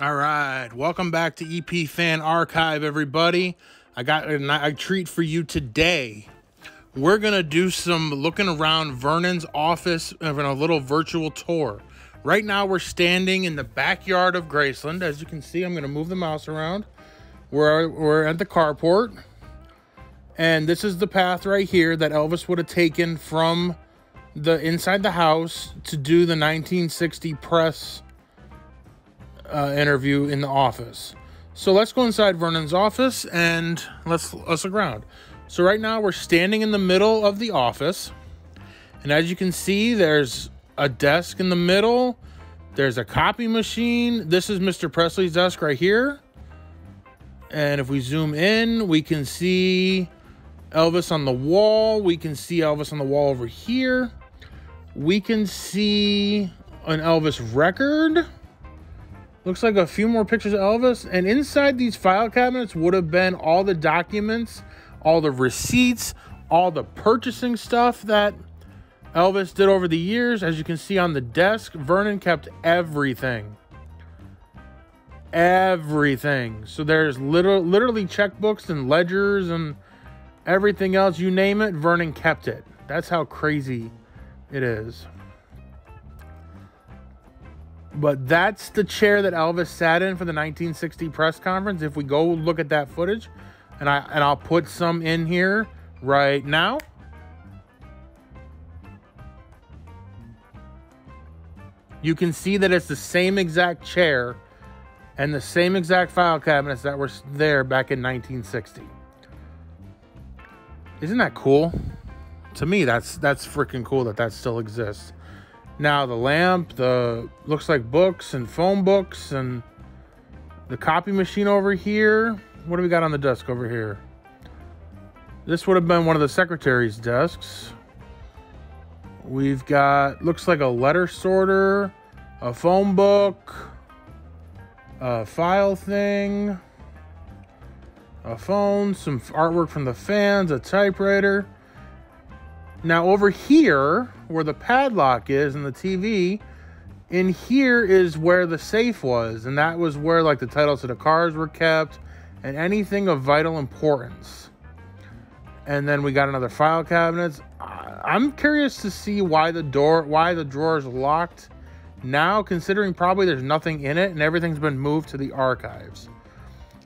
All right, welcome back to EP Fan Archive, everybody. I got a, treat for you today. We're gonna do some looking around Vernon's office uh, in a little virtual tour. Right now, we're standing in the backyard of Graceland. As you can see, I'm gonna move the mouse around. We're we're at the carport, and this is the path right here that Elvis would have taken from the inside the house to do the 1960 press uh, interview in the office. So let's go inside Vernon's office and let's let's look around. So right now we're standing in the middle of the office, and as you can see, there's a desk in the middle. There's a copy machine. This is Mr. Presley's desk right here. And if we zoom in, we can see Elvis on the wall. We can see Elvis on the wall over here. We can see an Elvis record. Looks like a few more pictures of Elvis. And inside these file cabinets would have been all the documents, all the receipts, all the purchasing stuff that Elvis did over the years. As you can see on the desk, Vernon kept everything. Everything. So there's literally, literally checkbooks and ledgers and everything else. You name it, Vernon kept it. That's how crazy it is. But that's the chair that Elvis sat in for the 1960 press conference. If we go look at that footage, and I and I'll put some in here right now. You can see that it's the same exact chair and the same exact file cabinets that were there back in 1960. Isn't that cool? To me, that's that's freaking cool that that still exists. Now the lamp, the looks like books and phone books and the copy machine over here. What do we got on the desk over here? This would have been one of the secretary's desks. We've got looks like a letter sorter, a phone book, a file thing, a phone, some artwork from the fans, a typewriter. Now over here, where the padlock is and the TV, in here is where the safe was, and that was where like the titles of the cars were kept and anything of vital importance. And then we got another file cabinets. I'm curious to see why the door, why the drawer is locked now, considering probably there's nothing in it and everything's been moved to the archives.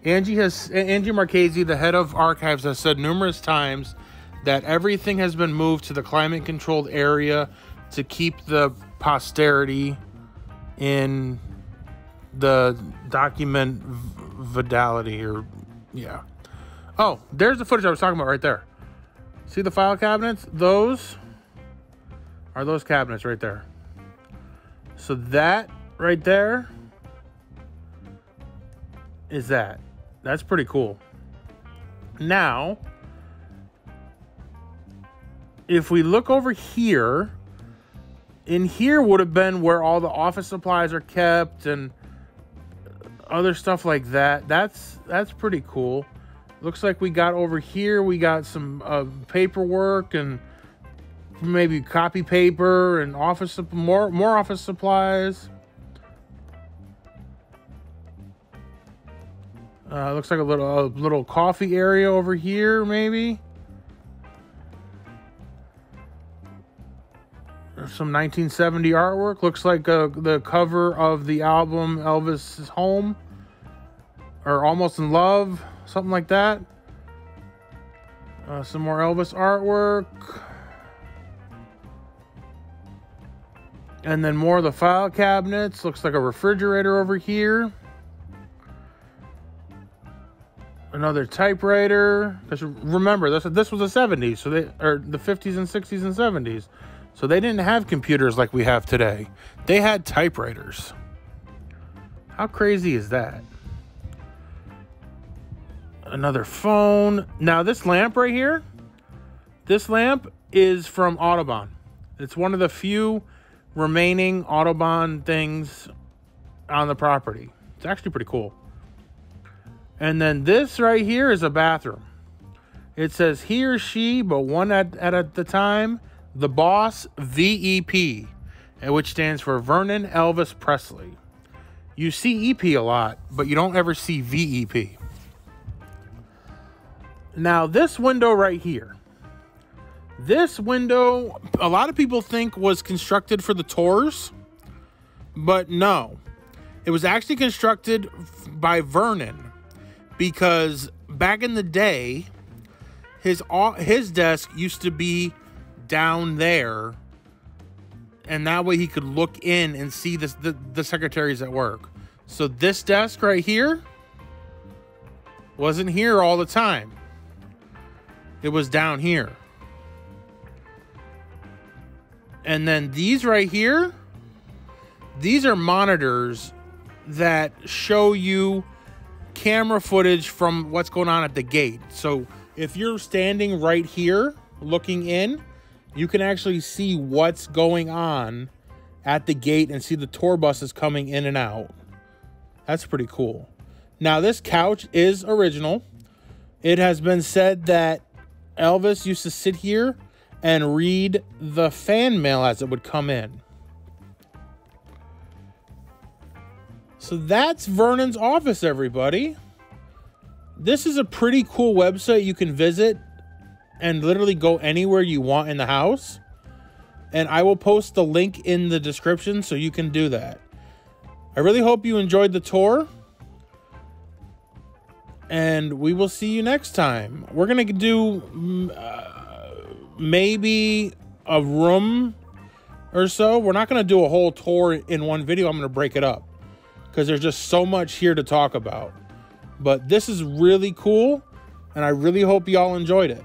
Angie has Angie Marchese, the head of archives, has said numerous times that everything has been moved to the climate controlled area to keep the posterity in the document fidelity or yeah. Oh, there's the footage I was talking about right there. See the file cabinets? Those are those cabinets right there. So that right there is that. That's pretty cool. Now, if we look over here, in here would have been where all the office supplies are kept and other stuff like that. That's that's pretty cool. Looks like we got over here. We got some uh, paperwork and maybe copy paper and office more more office supplies. Uh, looks like a little a little coffee area over here, maybe. Some 1970 artwork. Looks like uh, the cover of the album Elvis Home or Almost in Love, something like that. Uh, some more Elvis artwork. And then more of the file cabinets. Looks like a refrigerator over here. Another typewriter. Remember, this this was the 70s, so they or the 50s and 60s and 70s. So they didn't have computers like we have today. They had typewriters. How crazy is that? Another phone. Now, this lamp right here, this lamp is from Audubon. It's one of the few remaining Audubon things on the property. It's actually pretty cool. And then this right here is a bathroom. It says he or she, but one at, at, at the time the Boss VEP, which stands for Vernon Elvis Presley. You see EP a lot, but you don't ever see VEP. Now, this window right here. This window, a lot of people think was constructed for the tours, but no. It was actually constructed by Vernon because back in the day, his his desk used to be down there and that way he could look in and see this, the, the secretaries at work. So this desk right here wasn't here all the time. It was down here. And then these right here, these are monitors that show you camera footage from what's going on at the gate. So if you're standing right here looking in, you can actually see what's going on at the gate and see the tour buses coming in and out. That's pretty cool. Now, this couch is original. It has been said that Elvis used to sit here and read the fan mail as it would come in. So that's Vernon's office, everybody. This is a pretty cool website you can visit and literally go anywhere you want in the house. And I will post the link in the description so you can do that. I really hope you enjoyed the tour. And we will see you next time. We're going to do mm, uh, maybe a room or so. We're not going to do a whole tour in one video. I'm going to break it up because there's just so much here to talk about. But this is really cool, and I really hope y'all enjoyed it.